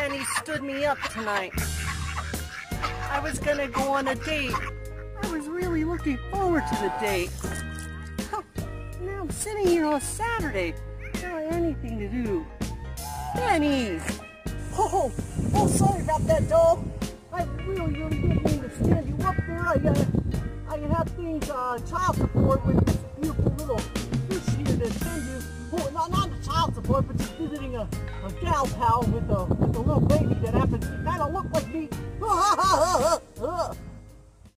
Benny stood me up tonight. I was gonna go on a date. I was really looking forward to the date. Now I'm sitting here on Saturday. Not anything to do. Benny! Oh, oh, sorry about that, dog. I really, really didn't mean to stand you up there. I, uh, I have things, uh, child support with this beautiful little fish here to send you. Oh, not, not child support, but visiting a, a gal pal with a, with a little baby